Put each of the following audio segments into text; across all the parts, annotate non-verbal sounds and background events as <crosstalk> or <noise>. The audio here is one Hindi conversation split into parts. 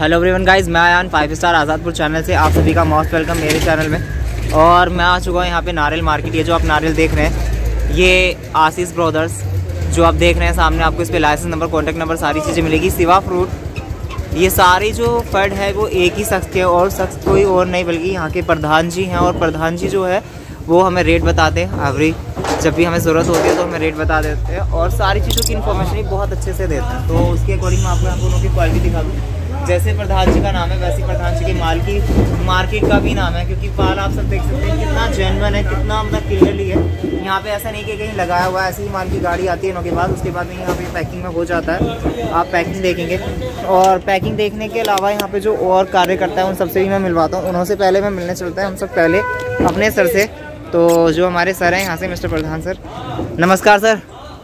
हेलो एवरीवन गाइस, मैं Ayan five star Azadpur channel से आप सभी का मोस्ट वेलकम मेरे चैनल में। और मैं आ चुका हूँ यहाँ पे नारियल मार्केट ये जो आप नारियल देख रहे हैं, ये आशीष ब्रदर्स जो आप देख रहे हैं सामने आपको इस पर लाइसेंस नंबर कॉन्टैक्ट नंबर सारी चीज़ें मिलेगी। सिवा फ्रूट ये सारी जो फड है वो एक ही शख्स के और शख्स कोई और नहीं, बल्कि यहाँ के प्रधान जी हैं। और प्रधान जी जो है, वो हमें रेट बताते हैं। एवरी जब भी हमें ज़रूरत होती है तो हमें रेट बता देते हैं। और सारी चीज़ों की इन्फॉर्मेशन भी बहुत अच्छे से देते हैं। तो उसके अकॉर्डिंग मैं आपको दोनों की क्वालिटी दिखा दूँ। जैसे प्रधान जी का नाम है वैसे प्रधान जी की माल की मार्केट का भी नाम है क्योंकि माल आप सब देख सकते हैं कितना जेनवन है कितना मतलब क्लियरली है। यहाँ पे ऐसा नहीं कि कहीं लगाया हुआ है ऐसे ही माल की गाड़ी आती है के बाद उसके बाद में यहाँ पे पैकिंग में हो जाता है। आप पैकिंग देखेंगे। और पैकिंग देखने के अलावा यहाँ पे जो और कार्य करता है उन सबसे भी मैं मिलवाता हूँ। उनसे पहले मैं मिलने चलता है हम सब पहले अपने सर से। तो जो हमारे सर हैं यहाँ से मिस्टर प्रधान सर। नमस्कार सर।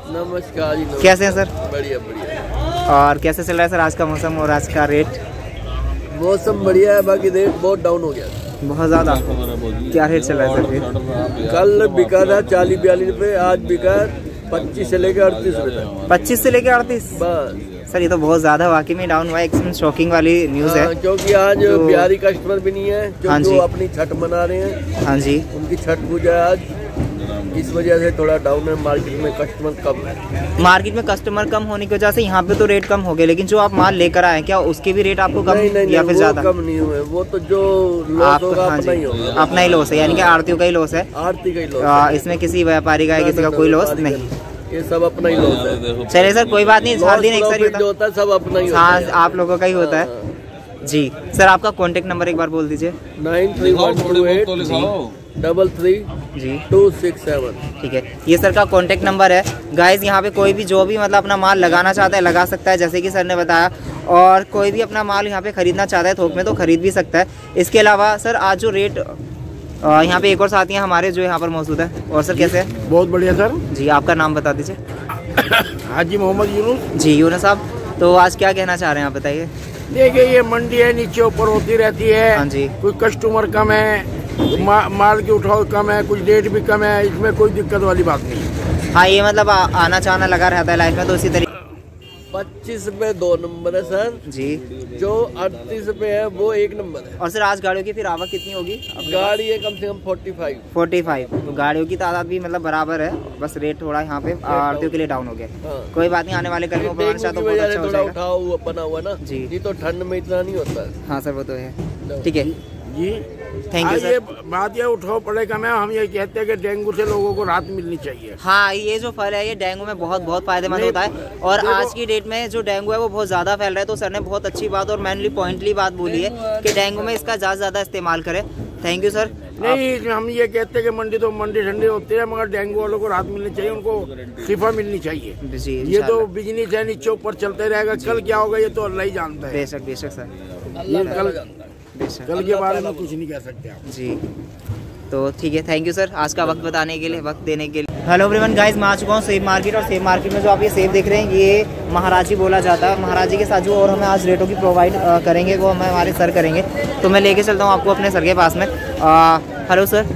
नमस्कार कैसे हैं सर? बढ़िया बढ़िया। और कैसे चल रहा है सर आज का मौसम और आज का रेट मौसम बढ़िया है बाकी रेट बहुत डाउन हो गया। बहुत ज़्यादा। क्या रेट चल रहा है सर फिर? कल बिका था चालीस बयालीस रुपए आज बिका पच्चीस से लेकर अड़तीस रुपए पच्चीस से लेकर अड़तीस? बस। सर ये तो बहुत ज़्यादा वाकई में डाउन हुआ है शॉकिंग वाली न्यूज़ है। हाँ, क्योंकि आज तो- बिहारी कस्टमर भी नहीं है हाँ क्योंकि जी। वो अपनी छठ मना रहे हैं। हाँ जी। उनकी छठ पूजा है आज। इस वजह से थोड़ा डाउन है मार्केट में कस्टमर कम है। मार्केट में कस्टमर कम होने की वजह से यहाँ पे तो रेट कम हो गए लेकिन जो आप माल लेकर आए क्या उसके भी रेट आपको कम नहीं नहीं या फिर ज़्यादा? कम नहीं हुए वो तो जो लॉस आप होगा हाँ अपना ही होगा। अपना ही लॉस है यानी कि आरतीयों का ही लॉस है। आरती का ही लॉस इसमें किसी व्यापारी का किसी का कोई लॉस नहीं। ये सब अपना ही लॉस है। चलिए सर कोई बात नहीं हर दिन एक ही होता होता है सब अपना ही होता हाँ है। आप लोगों का ही होता है। जी सर आपका कॉन्टेक्ट नंबर एक बार बोल दीजिए। Nine three one two eight double three जी। Two six seven. ठीक है। ये सर का कॉन्टेक्ट नंबर है। गाइज़ यहाँ पे कोई भी जो भी मतलब अपना माल लगाना चाहता है लगा सकता है जैसे कि सर ने बताया। और कोई भी अपना माल यहाँ पे ख़रीदना चाहता है थोक में तो ख़रीद भी सकता है। इसके अलावा सर आज जो रेट यहाँ पे एक और साथी हैं हमारे जो यहाँ पर मौजूद है। और सर कैसे है? बहुत बढ़िया सर। जी आपका नाम बता दीजिए। <coughs> हाजी मोहम्मद यूनुस। जी यूना साहब। तो आज क्या कहना चाह रहे हैं आप बताइए। देखिए ये मंडी है नीचे ऊपर होती रहती है। हाँ जी। कुछ कस्टमर कम है मा, माल की उठाव कम है कुछ रेट भी कम है इसमें कोई दिक्कत वाली बात नहीं। है ये मतलब आ, आना चाहना लगा रहता है लाइफ में तो इसी तरीके पच्चीस रुपए दो नंबर है सर। जी। जो अड़तीस रुपए है वो एक नंबर है। और सर आज गाड़ियों की फिर आवक कितनी होगी? गाड़ी है कम से कम फोर्टी फाइव फोर्टी फाइव तो गाड़ियों की तादाद भी मतलब बराबर है बस रेट थोड़ा यहाँ पे आरतीयों के लिए डाउन हो गया। हाँ। कोई बात नहीं आने वाले कल थोड़ा हुआ बना हुआ ना जी। तो ठंड में इतना नहीं होता। हाँ सर वो तो है। ठीक है। जी थैंक यू ये बात ये उठाओ पड़े कम है हम ये कहते हैं कि डेंगू से लोगों को राहत मिलनी चाहिए। हाँ ये जो फल है ये डेंगू में बहुत बहुत फ़ायदेमंद होता है। और आज की डेट में जो डेंगू है वो बहुत ज़्यादा फैल रहा है तो सर ने बहुत अच्छी बात और मैनली पॉइंटली बात बोली है कि डेंगू में इसका ज़्यादा से ज़्यादा इस्तेमाल करें। थैंक यू सर नहीं हम ये कहते हैं कि मंडी तो मंडी ठंडी होती है मगर डेंगू वालों को राहत मिलनी चाहिए उनको शिफा मिलनी चाहिए। ये तो। बिज़नेस है नीचे ऊपर चलते रहेगा। कल क्या होगा ये तो अल्लाह ही जानता है। बेशक बेशक सर ये कल कल के बारे में कुछ नहीं कह सकते आप। जी। तो ठीक है थैंक यू सर आज का वक्त बताने के लिए वक्त देने के लिए। हेलो एवरीवन गाइस मैं आ चुका हूँ सेब मार्केट और सेब मार्केट में जो आप ये सेब देख रहे हैं ये महाराजी बोला जाता है। महाराजी के साथ जो और हमें आज रेटों की प्रोवाइड करेंगे वो हमें हमारे सर करेंगे। तो मैं लेके चलता हूँ आपको अपने सर के पास में। हेलो सर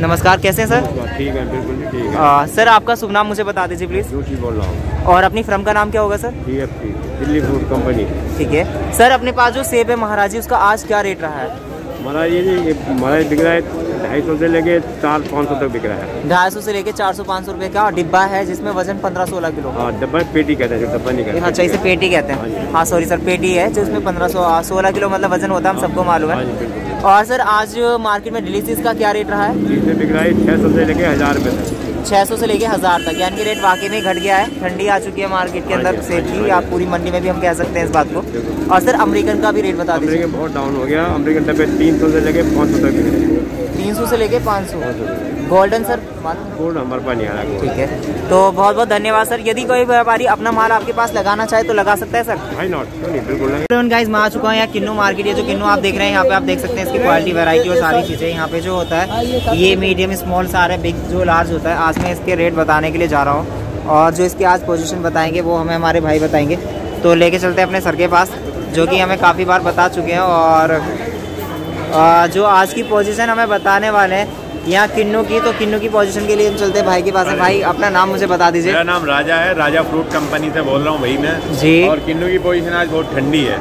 नमस्कार कैसे हैं सर? ठीक है बिल्कुल ठीक है। अ, सर आपका शुभ नाम मुझे बता दीजिए प्लीज़ जोशी बोल रहा हूँ। और अपनी फर्म का नाम क्या होगा sir? D Delhi fruit company ठीक है। सर अपने पास जो सेब है महाराजी उसका आज क्या रेट रहा है? ये जी ये हमारा बिक रहा है ढाई सौ से लेके चार पाँच सौ तक बिक रहा है। ढाई सौ से लेके चार सौ पाँच सौ रुपये का डिब्बा है जिसमें वज़न पंद्रह सोलह किलो हाँ। डब्बा पेटी कहते हैं डब्बा नहीं कहते। अच्छा इसे पेटी कहते हैं। हाँ सॉरी सर पेटी है जो इसमें पंद्रह सौ सोलह किलो मतलब वज़न होता है हम सबको मालूम हाँ। है और सर आज मार्केट में डिलीसीज का क्या रेट रहा है? बिक रहा है छः सौ से लेके हज़ार रुपये तक छः सौ से लेके हज़ार तक। यानी कि रेट वाकई में घट गया है। ठंडी आ चुकी है मार्केट के अंदर सेब की या पूरी मंडी में भी हम कह सकते हैं इस बात को। और सर अमेरिकन का भी रेट बता दीजिए। अमेरिकन बहुत डाउन हो गया। अमेरिकन डब्बे तीन सौ से लेके पाँच सौ तक हैं। तीन सौ से लेके पाँच सौ। गोल्डन सर मालूम है? गोल्ड हमारे पास नहीं आ रहा ठीक है। तो बहुत बहुत धन्यवाद सर यदि कोई व्यापारी अपना माल आपके पास लगाना चाहे तो लगा सकता है सर नॉट बिल्कुल नहीं। गाइस मैं आ चुका हूँ यहाँ किन्नू मार्केट। ये जो किन्नू आप देख रहे हैं यहाँ पे आप देख सकते हैं इसकी क्वालिटी वैरायटी और सारी चीज़ें। यहाँ पे जो होता है ये मीडियम स्मॉल सारे बिग जो लार्ज होता है आज मैं इसके रेट बताने के लिए जा रहा हूँ। और जो इसकी आज पोजिशन बताएँगे वो हमें हमारे भाई बताएँगे। तो लेके चलते हैं अपने सर के पास जो कि हमें काफ़ी बार बता चुके हैं। और जो आज की पोजीशन हमें बताने वाले हैं यहाँ किन्नू की तो किन्नू की पोजीशन के लिए हम चलते हैं भाई के पास है भाई अपना नाम मुझे बता दीजिए। मेरा नाम राजा है राजा फ्रूट कंपनी से बोल रहा हूँ भाई मैं। जी। और किन्नू की पोजीशन आज बहुत ठंडी है।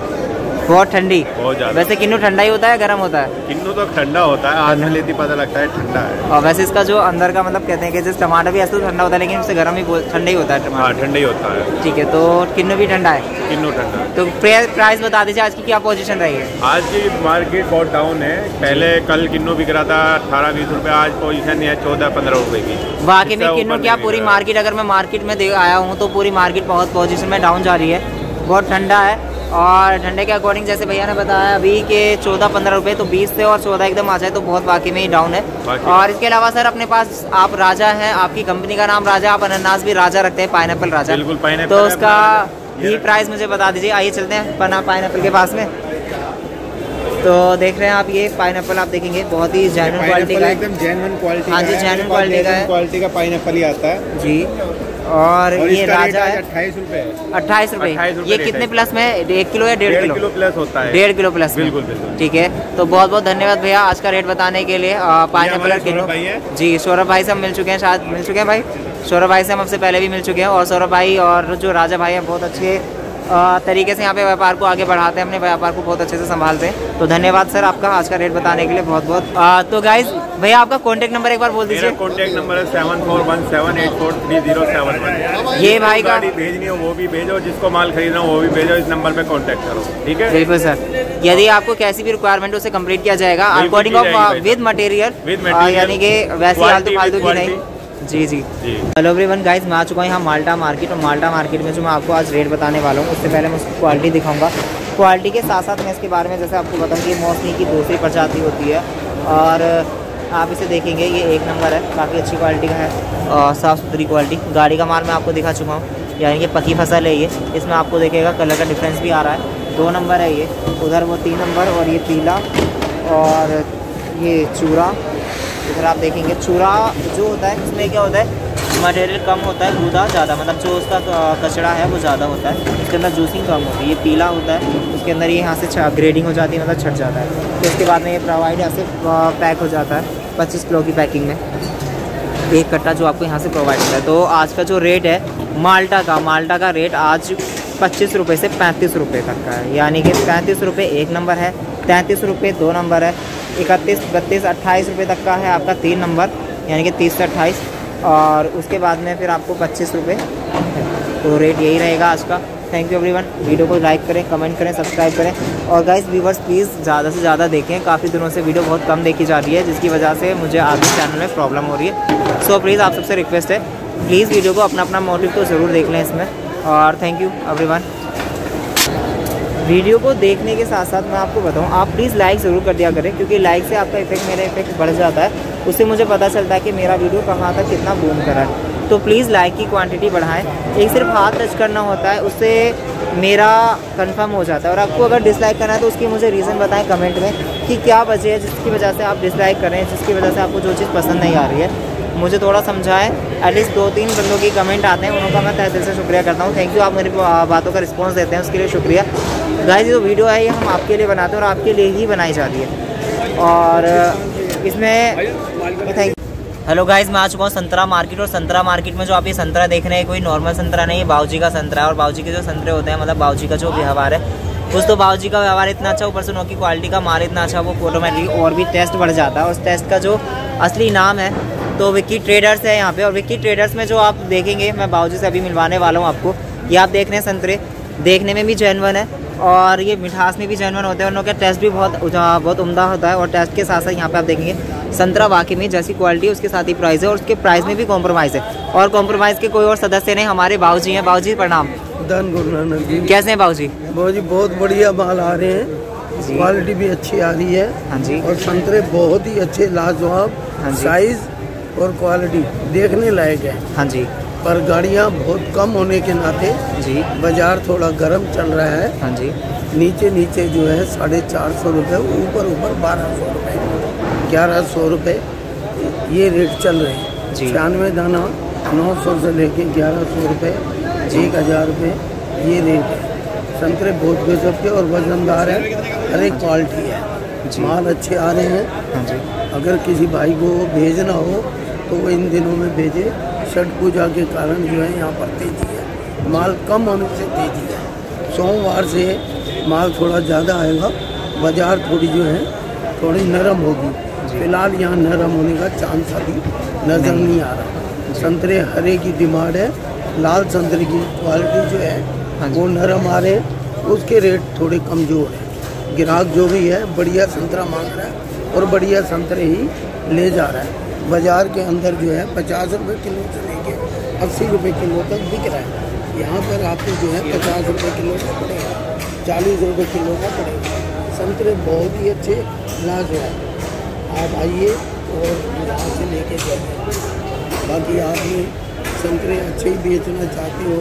बहुत ठंडी। बहुत ज़्यादा। वैसे किन्नू ठंडा ही होता है गर्म होता है? किन्नू तो ठंडा होता है में लेती पता लगता है ठंडा है। और वैसे इसका जो अंदर का मतलब कहते हैं कि जैसे टमाटर भी ऐसे तो ठंडा होता है लेकिन उससे गर्म ही ठंडा ही होता है हाँ टमाटर ठंडा ही होता है। ठीक है तो किन्नू भी ठंडा है? किन्नू ठंडा। तो प्राइस बता दीजिए आज की क्या पोजिशन रही है? आज की मार्केट बहुत डाउन है। पहले कल किन्नू बिक रहा था अठारह बीस रुपए आज पोजिशन है चौदह पंद्रह रुपए की। बाकी में किन्नू क्या पूरी मार्केट अगर मैं मार्केट में आया हूँ तो पूरी मार्केट बहुत पोजिशन में डाउन जा रही है। बहुत ठंडा है। और ठंडे के अकॉर्डिंग जैसे भैया ने बताया अभी के चौदह पंद्रह रुपए तो बीस से और चौदह एकदम आ जाए तो बहुत वाकई में ही डाउन है। और इसके अलावा सर अपने पास आप राजा हैं आपकी कंपनी का नाम राजा आप अनानास भी राजा रखते हैं पाइनएप्पल राजा। बिल्कुल, pineapple तो उसका भी प्राइस मुझे बता दीजिए। आइए चलते हैं पना पाइनएप्पल के पास में। तो देख रहे हैं आप ये पाइनएप्पल आप देखेंगे बहुत ही जेन्युइन क्वालिटी का एकदम जेन्युइन क्वालिटी हाँ जी, genuine quality का क्वालिटी का पाइनएप्पल ही आता है। जी। और, और ये राजा है। अट्ठाईस रूपए अट्ठाईस रूपए। ये कितने प्लस में? है? एक किलो या डेढ़ किलो? किलो प्लस होता है। डेढ़ किलो प्लस। बिल्कुल, बिल्कुल। ठीक है। तो बहुत बहुत धन्यवाद भैया आज का रेट बताने के लिए। Pineapple kilo. जी सौरभ भाई से हम मिल चुके हैं शायद। मिल चुके हैं भाई? सौरभ भाई से हम आपसे पहले भी मिल चुके हैं और सौरभ भाई और जो राजा भाई हैं बहुत अच्छे तरीके से यहाँ पे व्यापार को आगे बढ़ाते हैं अपने व्यापार को बहुत अच्छे से संभालते हैं। तो धन्यवाद सर आपका आज का रेट बताने के लिए बहुत बहुत। अ, तो गाइज़ भैया आपका कॉन्टेक्ट नंबर एक बार बोल दीजिए। कॉन्टैक्ट नंबर है seven four one seven eight four three zero seven one ये भाई का- भेजनी हो वो भी भेजो जिसको माल खरीदना हो वो भी भेजो इस नंबर पे कांटेक्ट करो ठीक है? बिल्कुल सर। यदि आपको कैसी भी रिक्वायरमेंट उसे कंप्लीट किया जाएगा अकॉर्डिंग ऑफ़ विद मटेरियल यानी कि वैसे आलतू फालतू की नहीं। जी जी। हेलो एवरीवन गाइस मैं आ चुका हूँ यहाँ माल्टा मार्केट और माल्टा मार्केट में जो मैं आपको आज रेट बताने वाला हूँ उससे पहले मैं उसकी क्वालिटी दिखाऊँगा। क्वालिटी के साथ साथ मैं इसके बारे में जैसे आपको बताऊँ कि मौसमी की दूसरी प्रजाति होती है और आप इसे देखेंगे ये एक नंबर है काफ़ी अच्छी क्वालिटी का है और साफ़ सुथरी क्वालिटी गाड़ी का माल मैं आपको दिखा चुका हूँ यानी कि पकी फ़सल है ये इसमें आपको देखेगा कलर का डिफरेंस भी आ रहा है। दो नंबर है ये उधर वो तीन नंबर और ये पीला और ये चूरा। इधर आप देखेंगे, चूरा जो होता है, इसमें क्या होता है मटेरियल कम होता है गूदा ज़्यादा मतलब जो उसका कचड़ा है, वो ज़्यादा होता है। उसके अंदर जूसिंग कम होती है, ये पीला होता है, उसके अंदर ये यहाँ से ग्रेडिंग हो जाती है मतलब छट जाता है। तो उसके बाद में ये प्रोवाइड यहाँ से पैक हो जाता है, पच्चीस किलो की पैकिंग में। एक कट्टा जो आपको यहाँ से प्रोवाइड होता है। तो आज का जो रेट है, माल्टा का माल्टा का रेट आज पच्चीस रुपये से पैंतीस रुपये तक का है। यानी कि पैंतीस रुपये एक नंबर है, तैंतीस रुपये दो नंबर है। इकतीस, बत्तीस, अट्ठाईस रुपये तक का है आपका तीन नंबर, यानी कि तीस से अट्ठाईस। और उसके बाद में फिर आपको पच्चीस रुपये तो रेट यही रहेगा आज का। थैंक यू एवरीवन वीडियो को लाइक करें कमेंट करें सब्सक्राइब करें। और गाइस व्यूवर्स प्लीज़ ज़्यादा से ज़्यादा देखें। काफ़ी दिनों से वीडियो बहुत कम देखी जा रही है, जिसकी वजह से मुझे आगे चैनल में प्रॉब्लम हो रही है। सो प्लीज़ आप सबसे रिक्वेस्ट है प्लीज़ वीडियो को अपना अपना मोटिव तो ज़रूर देख लें इसमें। और थैंक यू एवरीवन वीडियो को देखने के साथ साथ मैं आपको बताऊँ, आप प्लीज़ लाइक ज़रूर कर दिया करें, क्योंकि लाइक से आपका इफ़ेक्ट मेरा इफ़ेक्ट बढ़ जाता है। उससे मुझे पता चलता है कि मेरा वीडियो कहाँ तक कितना बूम करा है। तो प्लीज़ लाइक की क्वांटिटी बढ़ाएँ। एक सिर्फ़ हाथ टच करना होता है, उससे मेरा कंफर्म हो जाता है। और आपको अगर डिसलाइक करना है तो उसकी मुझे रीज़न बताएँ कमेंट में कि क्या वजह है जिसकी वजह से आप डिसलाइक करें, जिसकी वजह से आपको जो चीज़ पसंद नहीं आ रही है। मुझे थोड़ा समझाएँ एटलीस्ट दो तीन बंदों की कमेंट आते हैं, उनका मैं तहे दिल से शुक्रिया करता हूँ। थैंक यू आप मेरी बातों का रिस्पॉन्स देते हैं, उसके लिए शुक्रिया। गाइस जो वीडियो है ये हम आपके लिए बनाते हैं और आपके लिए ही बनाई जाती है। और, इसमें थैंक हेलो गाइस मैं आ चुका हूँ संतरा मार्केट और संतरा मार्केट में जो आप ये संतरा देख रहे हैं कोई नॉर्मल संतरा नहीं है, बाऊजी का संतरा है। और बाऊजी के जो संतरे होते हैं मतलब बाऊजी का जो व्यवहार है उस तो बाऊजी का व्यवहार इतना अच्छा ऊपर से उनकी क्वालिटी का माल इतना अच्छा वो ऑटोमेटिक और भी टेस्ट बढ़ जाता है। उस टेस्ट का जो असली नाम है तो विक्की ट्रेडर्स है यहाँ पे। और विक्की ट्रेडर्स में जो आप देखेंगे, मैं बाऊजी से अभी मिलवाने वाला हूँ आपको। ये आप देख रहे हैं संतरे। देखने में भी जैनवन है और ये मिठास में भी जैनवन होते हैं। और उनका टेस्ट भी बहुत बहुत उमदा होता है और टेस्ट के साथ साथ यहाँ पे आप देखेंगे संतरा वाकई में जैसी क्वालिटी है उसके साथ ही प्राइस है और उसके प्राइस में भी कॉम्प्रोमाइज़ है। और कॉम्प्रोमाइज़ के कोई और सदस्य नहीं हमारे बाबूजी हैं। बाबूजी प्रणाम। धन गुरु नानक जी। कैसे हैं बाबूजी बहुत जी बहुत बढ़िया माल आ रहे हैं। क्वालिटी भी अच्छी आ रही है। हाँ जी। और संतरे बहुत ही अच्छे लाजवाब हाँ साइज़ और क्वालिटी देखने लायक है। हाँ जी। पर गाड़ियाँ बहुत कम होने के नाते जी। बाज़ार थोड़ा गर्म चल रहा है। हाँ जी। नीचे नीचे जो है साढ़े चार सौ रुपये ऊपर ऊपर बारह सौ रुपये ग्यारह सौ रुपये ये रेट चल रहे हैं। छियानवे दाना नौ सौ से लेके ग्यारह सौ रुपये एक हज़ार रुपये ये रेट है। संतरे बहुत गजब के और वजनदार है। हर एक क्वालिटी है। माल अच्छे आ रहे हैं। हाँ अगर किसी भाई को भेजना हो तो वो इन दिनों में भेजे। छठ पूजा के कारण जो है यहाँ पर तेज़ी है। माल कम होने से तेज़ी है। सोमवार से माल थोड़ा ज़्यादा आएगा। बाज़ार थोड़ी जो है थोड़ी नरम होगी। फ़िलहाल यहाँ नरम होने का चांस अभी नज़र नहीं आ रहा। संतरे हरे की डिमांड है लाल संतरे की क्वालिटी जो है हाँ वो नरम आ रहे हैं उसके रेट थोड़े कमज़ोर है। ग्राहक जो भी है बढ़िया संतरा मांग रहा है और बढ़िया संतरे ही ले जा रहा है। बाज़ार के अंदर जो है पचास रुपये किलो से लेके अस्सी रुपये किलो तक बिक रहा है। यहाँ पर आपको जो है पचास रुपये किलो का पड़ेगा चालीस रुपये किलो का पड़ेगा। संतरे बहुत ही अच्छे लाजवाब। आप आइए और यहाँ से लेके जाइए। बाकी आपने संतरे अच्छे ही बेचना चाहते हो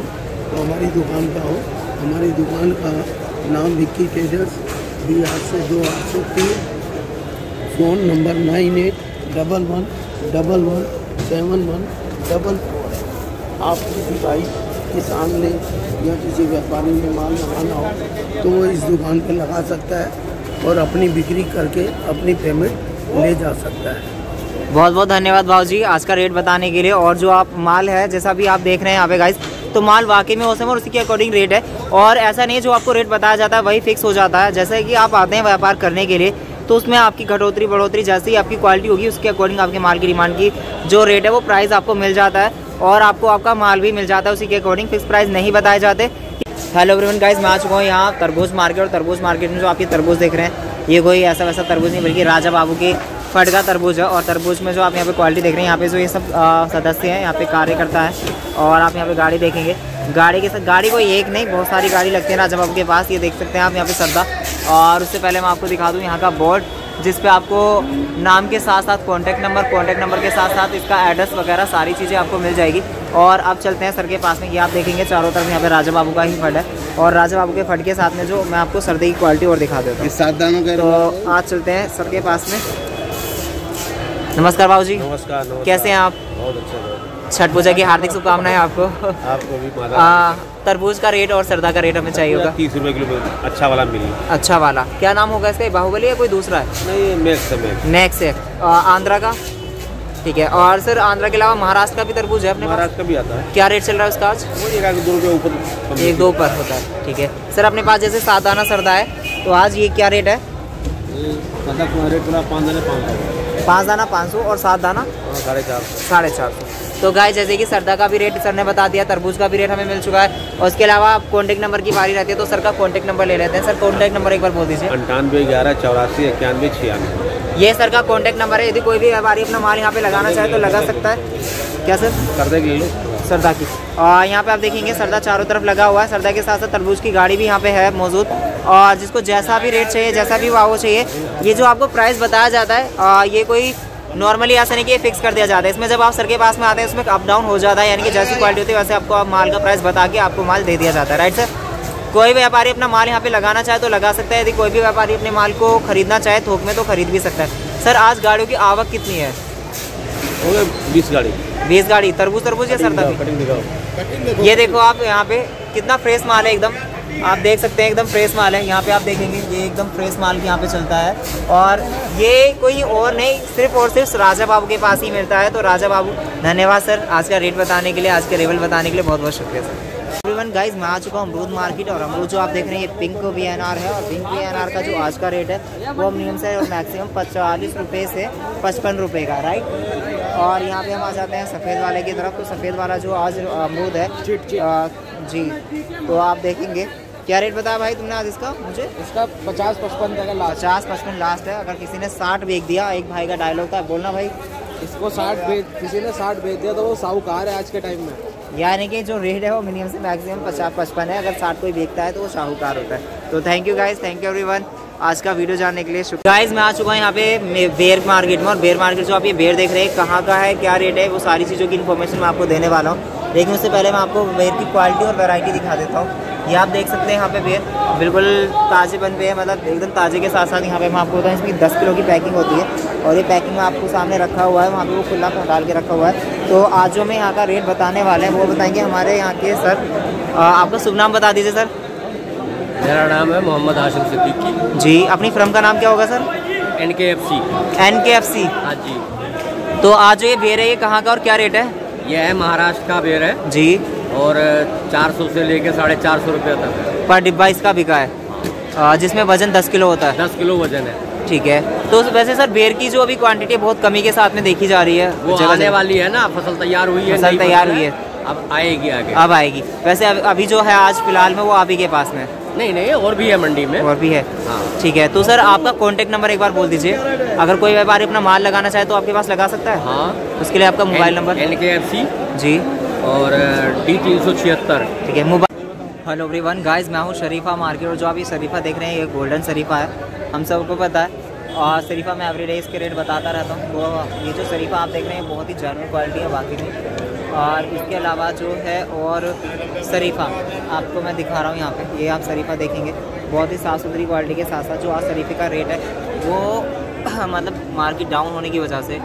तो हमारी दुकान का हो। हमारी दुकान का नाम विक्की ट्रेडर्स बी आठ सौ दो आठ सौ तीन, phone number nine eight double one double one, seven one, double four आप किसी भाई, किसान ने या किसी व्यापारी ने माल लगाना हो तो वो इस दुकान पे लगा सकता है और अपनी बिक्री करके अपनी पेमेंट ले जा सकता है। बहुत बहुत धन्यवाद भाव जी आज का रेट बताने के लिए। और जो आप माल है, जैसा भी आप देख रहे हैं यहाँ पे गाइस तो माल वाकई में औसम और उसी के अकॉर्डिंग रेट है। और ऐसा नहीं है जो आपको रेट बताया जाता है, वही फिक्स हो जाता है। जैसे कि आप आते हैं व्यापार करने के लिए तो उसमें आपकी घटोतरी, बढ़ोतरी जैसे ही आपकी क्वालिटी होगी, उसके अकॉर्डिंग आपके माल की डिमांड की जो रेट है, वो प्राइस आपको मिल जाता है। और आपको आपका माल भी मिल जाता है, उसी के अकॉर्डिंग फिक्स प्राइस नहीं बताए जाते। हेलो एवरीवन गाइस मैं आ चुका हूँ यहाँ तरबूज मार्केट और तरबूज मार्केट में जो आप ये तरबूज देख रहे हैं। ये कोई ऐसा वैसा तरबूज नहीं, बल्कि राजा बाबू के फटका तरबूज है। और तरबूज में जो आप यहाँ पे क्वालिटी देख रहे हैं, यहाँ पे जो ये सब सदस्य हैं, यहाँ पे कार्यकर्ता है, और आप यहाँ पे गाड़ी देखेंगे। गाड़ी के साथ, गाड़ी कोई एक नहीं, बहुत सारी गाड़ी लगती है राजा बाबू के पास, ये देख सकते हैं आप यहाँ पे श्रद्धा। और उससे पहले मैं आपको दिखा दूँ यहाँ का बोर्ड जिस पे आपको नाम के साथ साथ कॉन्टैक्ट नंबर कॉन्टैक्ट नंबर के साथ साथ इसका एड्रेस वगैरह सारी चीज़ें आपको मिल जाएगी। और अब चलते हैं सर के पास में। ये आप देखेंगे चारों तरफ़ यहाँ पे राजा बाबू का ही फट है। और राजा बाबू के फट के साथ में जो मैं आपको सर्दी की क्वालिटी और दिखा देता हूँ। सात दानों का तो आज चलते हैं सर के पास में। नमस्कार बाबू जी नमस्कार नमस्कार। कैसे हैं आप? बहुत अच्छा छठ पूजा की हार्दिक शुभकामनाएँ आपको। आपको भी माता तरबूज का रेट और सरदा का रेट हमें चाहिए होगा। तीस रुपए किलो अच्छा वाला मिली अच्छा वाला। क्या नाम होगा इसका? बाहुबली या कोई दूसरा है? नहीं मैक्स है मैक्स। नेक्स्ट है। आंध्रा का? ठीक है। और सर आंध्रा के अलावा महाराष्ट्र का भी तरबूज है अपने महाराष्ट्र का भी आता है। क्या रेट चल रहा है उसका आज? एक दो रुपये ऊपर एक दो पर होता है ठीक है। सर अपने पास जैसे सात आना सरदा है तो आज ये क्या रेट है? पूरा दाने सौ। पाँच दाना पाँच सौ और सात दाना हाँ साढ़े चार सौ। साढ़े चार सौ। तो गाय जैसे कि सरदा का भी रेट सर ने बता दिया तरबूज का भी रेट हमें मिल चुका है। और उसके अलावा आप कॉन्टैक्ट नंबर की बारी रहती है तो सर का कॉन्टैक्ट नंबर ले लेते हैं। सर कॉन्टैक्ट नंबर एक बार बोल दीजिए। अंठानवे ग्यारह चौरासी इक्यानवे छियानवे। ये सर का कॉन्टैक्ट नंबर है यदि कोई भी व्यापारी अपना माल यहाँ पे लगाना चाहे तो लगा सकता है। क्या सर? ले लो। सरदा की। और यहाँ पे आप देखेंगे सरदा चारों तरफ़ लगा हुआ है। सरदा के साथ साथ तरबूज की गाड़ी भी यहाँ पे है मौजूद। और जिसको जैसा भी रेट चाहिए जैसा भी वाव चाहिए ये जो आपको प्राइस बताया जाता है ये कोई नॉर्मली ऐसा नहीं कि फिक्स कर दिया जाता है। इसमें जब आप सर के पास में आते हैं उसमें अप डाउन हो जाता है यानी कि जैसी क्वालिटी होती है वैसे आपको आप माल का प्राइस बता के आपको माल दे दिया जाता है। राइट सर कोई भी व्यापारी अपना माल यहाँ पे लगाना चाहे तो लगा सकता है। यदि कोई भी व्यापारी अपने माल को खरीदना चाहे थोक में तो खरीद भी सकता है। सर आज गाड़ियों की आवक कितनी है? बीस गाड़ी। बीस गाड़ी। तरबूज तरबूज या कटिंग दिखाओ ये देखो आप यहाँ पे कितना फ्रेश माल है एकदम। आप देख सकते हैं एकदम फ्रेश माल है। यहाँ पे आप देखेंगे ये एकदम फ्रेश माल यहाँ पे चलता है। और ये कोई और नहीं सिर्फ़ और सिर्फ़ राजा बाबू के पास ही मिलता है। तो राजा बाबू धन्यवाद सर। आज का रेट बताने के लिए आज का लेवल बताने के लिए बहुत बहुत शुक्रिया सर। एवरीवन गाइस मैं आ चुका हूँ अमरूद मार्केट और अमरूद जो आप देख रहे हैं ये पिंक वी एन आर है और पिंक वी एन आर का जो आज का रेट है वो मिनिमम से और मैक्सिमम पचालीस रुपये से पचपन रुपये का राइट और यहाँ पे हम आ जाते हैं सफ़ेद वाले की तरफ़। तो सफ़ेद वाला जो आज अमरूद है आ, जी तो आप देखेंगे। क्या रेट बताया भाई तुमने आज इसका मुझे? इसका पचास पचपन तक लास्ट पचास पचपन लास्ट है। अगर किसी ने साठ बेच दिया एक भाई का डायलॉग था बोलना भाई। इसको साठ बेच किसी ने साठ बेच दिया तो वो साहूकार है आज के टाइम में। यानी कि जो रेट है वो मिनिमम से मैक्सिमम पचास पचपन है। अगर साठ कोई बेचता है तो वो शाहूकार होता है। तो thank you guys thank you everyone आज का वीडियो जानने के लिए शुक्रिया। गाइज़ मैं आ चुका हूँ यहाँ पे बेर मार्केट में। और बेर मार्केट जो आप ये बेर देख रहे हैं, कहाँ का है, क्या रेट है, वो सारी चीज़ों की इन्फॉर्मेशन मैं आपको देने वाला हूँ। लेकिन उससे पहले मैं आपको बेर की क्वालिटी और वैरायटी दिखा देता हूँ। ये आप देख सकते हैं यहाँ पे बेर बिल्कुल ताजे बन पे है मतलब एकदम ताज़े के साथ साथ यहाँ पे मैं आपको बताऊँ इसमें दस किलो की पैकिंग होती है। और ये पैकिंग में आपको सामने रखा हुआ है, वहाँ पे वो खुला डाल के रखा हुआ है। तो आज जो मैं यहाँ का रेट बताने वाले हैं वो बताएँगे हमारे यहाँ के सर आपका शुभ नाम बता दीजिए सर मेरा नाम है मोहम्मद हाशिम सिद्दीकी। जी अपनी फर्म का नाम क्या होगा sir N K F C N K F C हाँ जी। तो आज जो ये बेर है ये कहाँ का और क्या रेट है? यह है महाराष्ट्र का बेर है। जी। और 400 से लेके साढ़े चार सौ रुपये तक है। पर डिब्बा इसका बिका है। जिसमें वज़न 10 किलो होता है। दस किलो वज़न है। ठीक है। तो वैसे सर बेर की जो अभी क्वांटिटी बहुत कमी के साथ में देखी जा रही है। वो जगह आने वाली है ना फ़सल तैयार हुई है फ़सल तैयार हुई है। अब आएगी आगे। अब आएगी। वैसे अभी जो है आज फ़िलहाल में वो आप ही के पास में। नहीं नहीं और भी है मंडी में। और भी है। हाँ। ठीक है तो सर आपका कॉन्टेक्ट नंबर एक बार बोल दीजिए। अगर कोई व्यापारी अपना माल लगाना चाहे तो आपके पास लगा सकता है? हाँ। उसके लिए आपका mobile number N K F C जी। और डी तीन सौ छिहत्तर। ठीक है मोबाइल हेलो एवरीवन गाइस मैं हूँ शरीफा मार्केट। और जो आप ये शरीफा देख रहे हैं ये गोल्डन शरीफा है। हम सबको पता है। और शरीफा मैं एवरी डे इसके रेट बताता रहता हूँ। वो, ये जो शरीफा आप देख रहे हैं, बहुत ही जेनुअन क्वालिटी है बाकी में। और इसके अलावा जो है और शरीफा, आपको मैं दिखा रहा हूँ यहाँ पे। ये आप शरीफा देखेंगे। बहुत ही साफ़ सुथरी क्वालिटी के साथ साथ जो आज शरीफे का रेट है, वो <clears throat> मतलब मार्केट डाउन होने की वजह से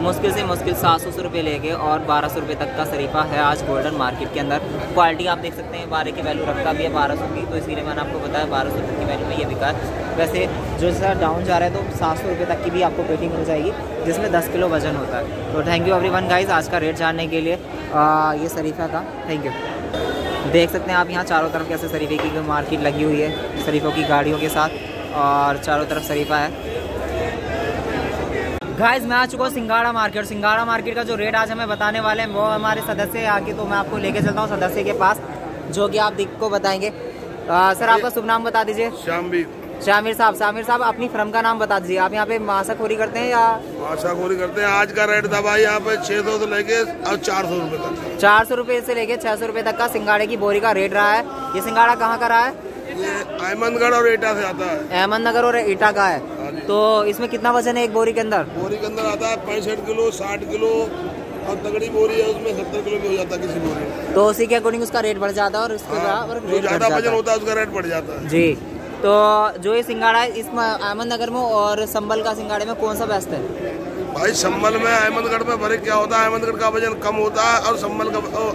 मुश्किल से मुश्किल सात सौ रुपये लेके और बारह सौ रुपये तक का शरीफा है आज गोल्डन मार्केट के अंदर। क्वालिटी आप देख सकते हैं, बारह की वैल्यू रखता भी है बारह सौ की तो इसीलिए मैंने आपको बताया बारह सौ रुपये की वैल्यू में ये बिका है। वैसे जो सर डाउन जा रहा है तो सात सौ रुपये तक की भी आपको पेटी मिल जाएगी जिसमें दस किलो वज़न होता है। तो thank you every one guys आज का रेट जानने के लिए। आ, ये शरीफा का थैंक यू देख सकते हैं आप यहाँ चारों तरफ़ कैसे शरीफे की मार्केट लगी हुई है शरीफों की गाड़ियों के साथ और चारों तरफ़ शरीफा है। गाइज़ मैं आ चुका हूँ सिंगाड़ा मार्केट सिंगाड़ा मार्केट का जो रेट आज हमें बताने वाले हैं वो हमारे सदस्य हैं आके तो मैं आपको लेके चलता हूँ सदस्य के पास जो कि आप दिख को बताएँगे। आ, सर आपका शुभ नाम बता दीजिए। भी शामिर साहब शामिर साहब अपनी फर्म का नाम बता दीजिए। आप यहाँ पे मासाखोरी करते हैं या आशा खोरी करते हैं। आज का रेट था भाई यहाँ पे छह सौ से लेके और चार सौ रुपये तक। चार सौ रुपये से लेके छह सौ रुपये तक का सिंगाड़े की बोरी का रेट रहा है। ये सिंगाड़ा कहाँ का रहा है? अहमदगढ़ और एटा से आता है। अहमदनगर और ईटा का है। तो इसमें कितना वज़न है एक बोरी के अंदर? बोरी के अंदर आता है पैंसठ किलो साठ किलो और तगड़ी बोरी है उसमें सत्तर किलो भी हो जाता है किसी बोरी तो उसी के अकॉर्डिंग उसका रेट बढ़ जाता है और उसके हाँ, ज़्यादा वज़न होता है उसका रेट बढ़ जाता है। जी। तो जो ये सिंगाड़ा है इसमें अहमदनगर में और संबल का सिंगाड़े में कौन सा बेस्ट है? भाई संभल में अहमदगढ़ में फ़र्क क्या होता है? अहमदगढ़ का वज़न कम होता है और संबल का ओ,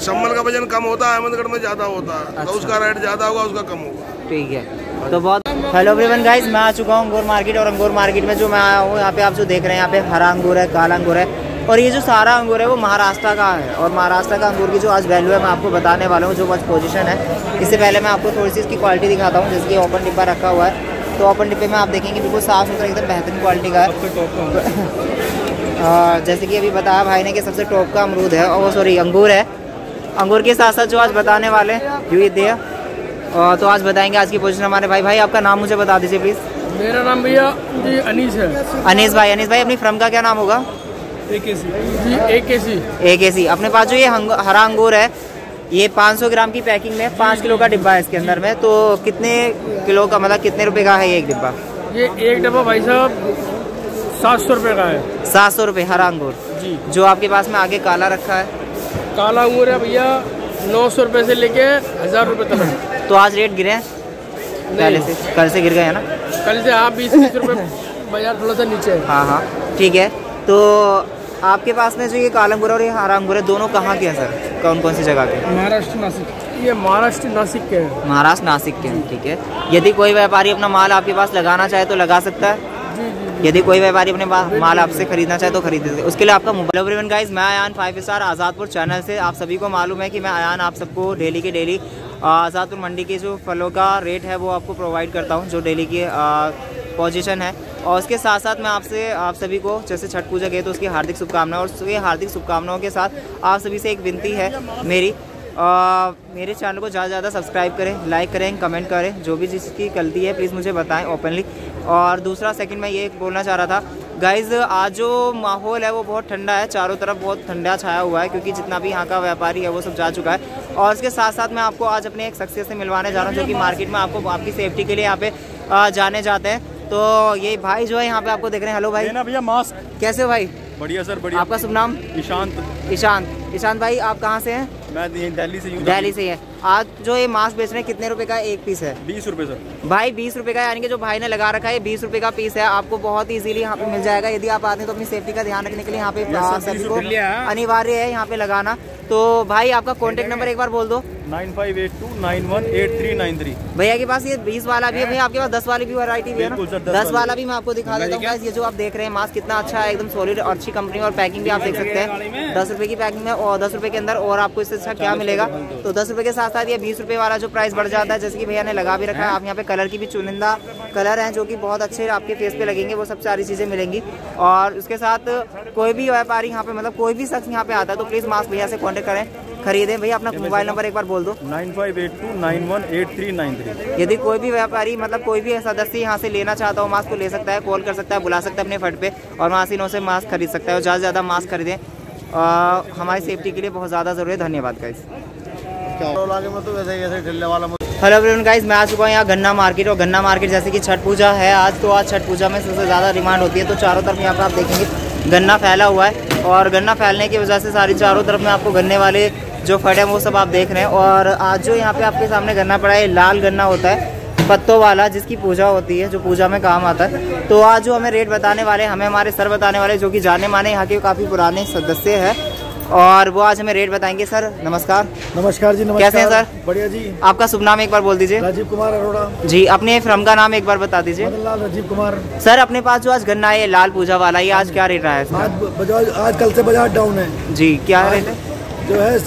संभल का वज़न कम होता है अहमदगढ़ में ज़्यादा होता है। अच्छा। तो अच्छा। उसका रेट ज़्यादा होगा उसका कम होगा। ठीक है। तो बहुत हेलो एवरीवन गाइस मैं आ चुका हूँ अंगूर मार्केट और अंगूर मार्केट में जो मैं आया हूँ यहाँ पे आप जो देख रहे हैं यहाँ पे हरा अंगूर है काला अंगूर है। और ये जो सारा अंगूर है वो महाराष्ट्र का है और महाराष्ट्र का अंगूर की जो आज वैल्यू है मैं आपको बताने वाला हूँ जो आज पोजीशन है। इससे पहले मैं आपको थोड़ी सी इसकी क्वालिटी दिखाता हूँ जैसे कि ओपन डिब्बा रखा हुआ है। तो ओपन डिब्बे में आप देखेंगे बिल्कुल साफ़ सुथरा एकदम बेहतरीन क्वालिटी का है। और <laughs> जैसे कि अभी बताया भाई ने कि सबसे टॉप का अमरूद है और सॉरी अंगूर है। अंगूर के साथ साथ जो आज बताने वाले हैं यू ही दिया। तो आज बताएँगे आज की पोजीशन हमारे भाई। भाई आपका नाम मुझे बता दीजिए प्लीज़ मेरा नाम भैया अनीस है। अनीस भाई अनीस भाई अपनी फ्रम का क्या नाम होगा? जी ए सी ए सी अपने पास जो ये हंग- हरा अंगूर है ये 500 ग्राम की पैकिंग में पाँच किलो का डिब्बा है इसके अंदर में तो कितने किलो का मतलब कितने रुपए का है ये एक डिब्बा? ये एक डिब्बा भाई साहब सात सौ रुपये का है। सात सौ रुपये हरा अंगूर। जी। जो आपके पास में आगे काला रखा है? काला अंगूर है भैया नौ सौ रुपये से लेके हज़ार रुपये तक। है तो आज रेट गिरे हैं? पहले से कल से गिर गए हैं ना? कल से आप बीस तीस रुपये बाज़ार थोड़ा सा नीचे है। हाँ हाँ। ठीक है तो आपके पास में जो ये काला अंगूर और ये हरा अंगूर है दोनों कहाँ के हैं सर? कौन कौन सी जगह के? महाराष्ट्र नासिक। ये महाराष्ट्र नासिक के हैं। महाराष्ट्र नासिक के हैं ठीक है। यदि कोई व्यापारी अपना माल आपके पास लगाना चाहे तो लगा सकता है। यदि कोई व्यापारी अपने माल आपसे खरीदना चाहे तो खरीद सकते उसके लिए आपका मोबाइल एवरीवन गाइस मैं Ayan five star Azadpur channel से। आप सभी को मालूम है कि मैं आयान आप सबको डेली के डेली आज़ादपुर मंडी के जो फलों का रेट है वो आपको प्रोवाइड करता हूँ जो डेली की पोजीशन है। और उसके साथ साथ मैं आपसे आप सभी को जैसे छठ पूजा गए तो उसकी हार्दिक शुभकामनाएँ और उसके हार्दिक शुभकामनाओं के साथ आप सभी से एक विनती है मेरी। आ, मेरे चैनल को ज़्यादा से ज़्यादा सब्सक्राइब करें लाइक करें कमेंट करें जो भी जिसकी गलती है प्लीज़ मुझे बताएँ ओपनली और दूसरा सेकंड मैं ये बोलना चाह रहा था गाइज़ आज जो माहौल है वो बहुत ठंडा है चारों तरफ़ बहुत ठंडा छाया हुआ है क्योंकि जितना भी यहाँ का व्यापारी है वो सब जा चुका है। और उसके साथ साथ मैं आपको आज अपने एक शख्सियत से मिलवाने जा रहा हूँ जो कि मार्केट में आपको आपकी सेफ्टी के लिए यहाँ पे जाने जाते हैं। तो ये भाई जो है यहाँ पे आपको देख रहे हैं। हेलो भाई। भैया मास्क कैसे हो भाई? बढ़िया सर बढ़िया। आपका शुभ नाम? ईशांत। ईशांत। ईशांत भाई आप कहाँ से हैं? मैं दिल्ली से हूँ दिल्ली से है आज जो ये मास्क बेच रहे हैं कितने रुपए का एक पीस है? बीस रुपए सर। भाई बीस रुपए का यानी कि जो भाई ने लगा रखा है बीस रुपए का पीस है। आपको बहुत इजीली यहाँ पे मिल जाएगा। यदि आप आते हैं तो अपनी सेफ्टी का ध्यान रखने के लिए यहाँ पे सभी को अनिवार्य है यहाँ पे लगाना। तो भाई आपका कॉन्टेक्ट नंबर एक बार बोल दो। Nine five eight two nine one eight three nine three. भैया के पास ये बीस वाला भी है भैया आपके पास दस वाली भी वैरायटी भी है ना? दस दस वाला। भी मैं आपको दिखा देता हूँ ये जो आप देख रहे हैं मास्क कितना अच्छा है एकदम सॉलिड और अच्छी कंपनी और पैकिंग भी आप देख सकते हैं। दस रुपए की पैकिंग है और दस रुपए के अंदर और आपको इससे अच्छा क्या मिलेगा? तो दस रुपए के साथ साथ ये बीस रुपए वाला जो प्राइस बढ़ जाता है जैसे कि भैया ने लगा भी रखा है आप यहाँ पे कलर की भी चुनिंदा कलर हैं जो कि बहुत अच्छे आपके फेस पे लगेंगे वो सब सारी चीज़ें मिलेंगी। और उसके साथ कोई भी व्यापारी यहाँ पे मतलब कोई भी शख्स यहाँ पे आता है तो प्लीज़ मास्क भैया से कॉन्टेक्ट करें। खरीदें। भैया अपना मोबाइल नंबर एक बार बोल दो। Nine five eight two nine one eight three nine three. यदि कोई भी व्यापारी मतलब कोई भी सदस्य यहाँ से लेना चाहता हो मास्क को ले सकता है कॉल कर सकता है बुला सकता है अपने फट पे और वहाँ से इन्हों से मास्क खरीद सकता है और ज़्यादा से ज़्यादा मास्क खरीदें। हमारी सेफ्टी के लिए बहुत ज़्यादा ज़रूरी है। धन्यवाद गाइस हेलो एवरीवन गाइस मैं आ चुका हूँ यहाँ गन्ना मार्केट और गन्ना मार्केट जैसे कि छठ पूजा है आज तो आज छठ पूजा में सबसे ज़्यादा डिमांड होती है तो चारों तरफ़ यहाँ पर आप देखेंगे। गन्ना फैला हुआ है और गन्ना फैलने की वजह से सारी चारों तरफ़ में आपको गन्ने वाले जो फट हैं, वो सब आप देख रहे हैं। और आज जो यहाँ पे आपके सामने गन्ना पड़ा है लाल गन्ना होता है, पत्तों वाला, जिसकी पूजा होती है, जो पूजा में काम आता है। तो आज जो हमें रेट बताने वाले हमें हमारे सर बताने वाले जो कि जाने माने यहाँ के काफ़ी पुराने सदस्य हैं और वो आज हमें रेट बताएँगे सर नमस्कार. नमस्कार जी नमस्कार. कैसे हैं सर? बढ़िया जी. आपका शुभ नाम एक बार बोल दीजिए. राजीव कुमार अरोड़ा. जी अपने फ्रम का नाम एक बार बता दीजिए. राजीव कुमार. सर अपने पास जो आज गन्ना है लाल पूजा वाला ये आज क्या रेट रहा है इसका? आज बाज़ार आज कल से बाज़ार डाउन है. जी क्या रेट है? जो है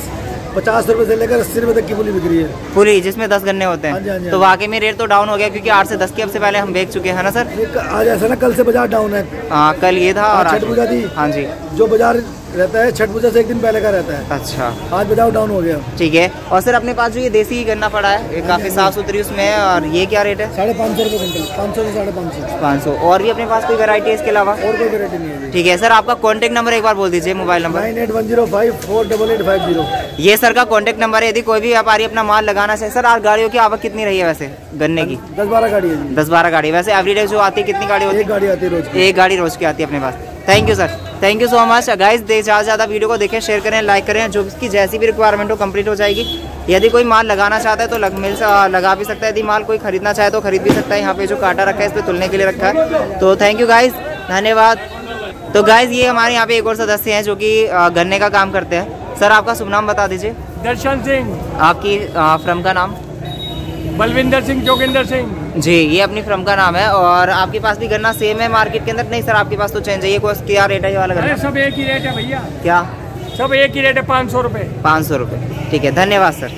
पचास रुपए से लेकर अस्सी रुपए तक की पुली बिक रही है. पूरी जिसमें दस गन्ने होते हाँ. जी, हाँ हैं तो हाँ वाकई में रेट तो डाउन हो गया क्योंकि आठ से दस के हफ़्ते पहले हम बेच चुके हैं ना सर आज ऐसा ना कल से बाज़ार डाउन है. हाँ कल ये था और छठ पूजा थी. हाँ जी. जो बाज़ार रहता है छठ पूजा से एक दिन पहले का रहता है। अच्छा। आज बाज़ार डाउन हो गया। ठीक है। और सर अपने पास जो ये देसी गन्ना पड़ा है ये काफ़ी साफ़ सुथरी उसमें है और ये क्या रेट है? साढ़े पाँच सौ रुपये कुंटल पाँच सौ से साढ़े पाँच सौ। पाँच सौ। और भी अपने पास कोई वैरायटी है इसके अलावा? और कोई वेरायटी नहीं है ठीक है। सर आपका कॉन्टेक्ट नंबर एक बार बोल दीजिए mobile number nine eight one zero five four double eight five zero. ये सर का कॉन्टेक्ट नंबर है। यदि कोई भी व्यापारी अपना माल लगाना चाहे सर आज गाड़ियों की आवक कितनी रही है वैसे गन्ने की? दस बारह गाड़ी है दस बारह गाड़ी। वैसे एवरीडे जो आती है कितनी गाड़ी होती गाड़ी आती है रोज है एक गाड़ी रोज की आती है अपने पास। Thank you sir thank you so much guys ज़्यादा से ज़्यादा वीडियो को देखें शेयर करें लाइक करें। जो इसकी जैसी भी रिक्वायरमेंट हो कंप्लीट हो जाएगी। यदि कोई माल लगाना चाहता है तो लग मिल सा- लगा भी सकता है। यदि माल कोई खरीदना चाहे तो खरीद भी सकता है। यहाँ पे जो काटा रखा है इस पर तुलने के लिए रखा है। तो थैंक यू गाइज़ धन्यवाद। तो गाइज़ ये हमारे यहाँ पे एक और सदस्य हैं जो कि गन्ने का काम करते हैं। सर आपका शुभ नाम बता दीजिए। दर्शन सिंह। आपकी फ्रम का नाम? बलविंदर सिंह जोगिंदर सिंह। जी ये अपनी फ्रम का नाम है और आपके पास भी गन्ना सेम है मार्केट के अंदर? नहीं सर आपके पास तो चेंज है। ये क्या रेट है ये वाला गन्ना? सब एक ही रेट है भैया। क्या? सब एक ही रेट है पाँच सौ रुपये पाँच सौ रुपये ठीक है धन्यवाद सर।